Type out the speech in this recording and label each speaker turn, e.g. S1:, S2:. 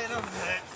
S1: Bayram